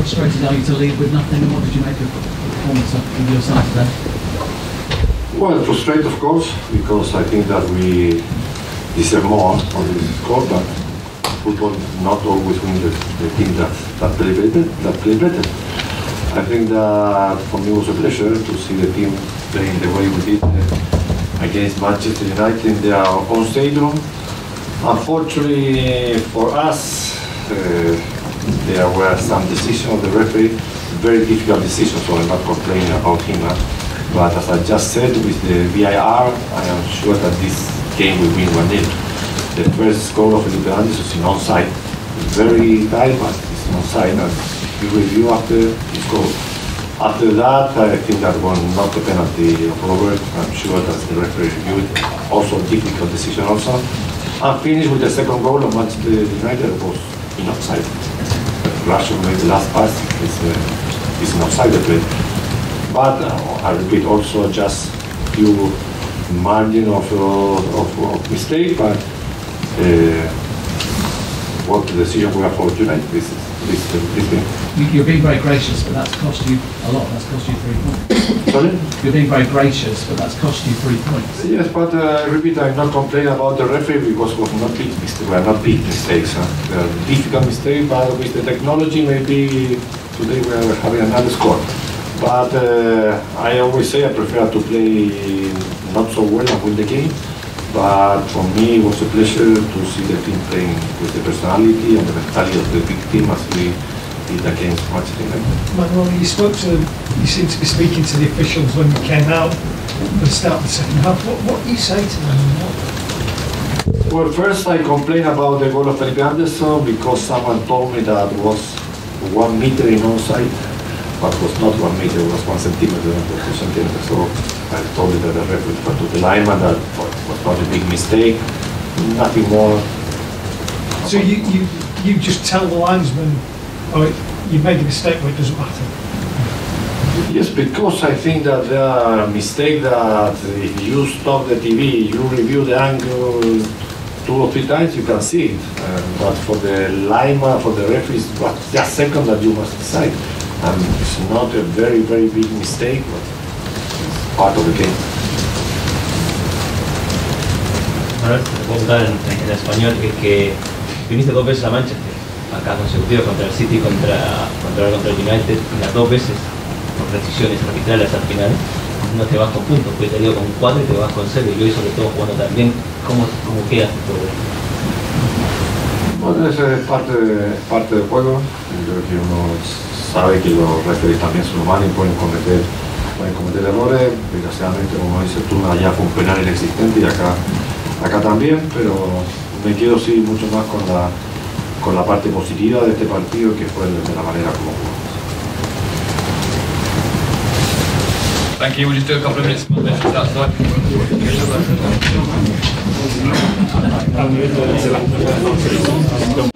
frustrated are you to leave with nothing? And what did you make of the performance of your side today? Well, frustrated, of course, because I think that we deserve more on this score, but football not always win the, the team that, that play better. That play better. I think that for me it was a pleasure to see the team playing the way we did uh, against Manchester United in their own stadium. Unfortunately for us, uh, there were some decisions of the referee, very difficult decisions, so I'm not complaining about him. But as I just said, with the VAR, I am sure that this game will win 1-0. The first goal of Felipe Anderson is in onside. Very tight, but it's in onside. And you review after his goal. After that, I think that was not the penalty of Robert. I'm sure that the referee reviewed. Also difficult decision also. And finished with the second goal of Manchester United was in offside. Rashford made the last pass. It's, uh, it's an offside play. But uh, I repeat, also just few margin of, uh, of, of mistake, but uh, what the decision we have for tonight, this is this, this game. You, you're being very gracious, but that's cost you a lot. That's cost you three points. Sorry? You're being very gracious, but that's cost you three points. Yes, but uh, I repeat, I'm not complaining about the referee because we are not big mistakes. Were not big mistakes. Huh? They are difficult mistakes, but with the technology, maybe today we are having another score. But uh, I always say I prefer to play not so well and win the game. But for me, it was a pleasure to see the team playing with the personality and the mentality of the big team as we did against Manchester United. Manuel, you spoke to, you seemed to be speaking to the officials when you came out at the start of the second half. What, what do you say to them? Well, first I complained about the goal of Felipe Anderson because someone told me that was one meter in onside, but was not one meter, it was one centimeter, not two centimeters. So I told it that the referee referred to the lineman that was not a big mistake, nothing more. So you, you, you just tell the linesman, oh, you made a mistake, but it doesn't matter. Yes, because I think that there are mistakes that if you stop the TV, you review the angle two or three times, you can see it. Um, but for the lineman, for the referee, it's what, just second that you must decide. And it's not a very, very big mistake, but it's part of the game. En, español que, que viniste dos veces a Manchester, acá consecutivas contra el City, contra, contra, contra el United, y las dos veces, por decisiones arbitrarias al final, no te vas con puntos, porque te con cuatro y te vas con cero, y hoy sobre todo jugando también, ¿cómo, cómo quedas todo? Bueno, eso es parte, parte del juego. Yo creo que uno sabe que los referees también son humanos y pueden cometer, pueden cometer errores. Desgraciadamente, como dices tú, allá fue un penal inexistente y acá, acá también, pero me quedo sí mucho más con la, con la parte positiva de este partido que fue de la manera como jugamos. Thank you. We'll just do a couple of minutes of mentions outside. Don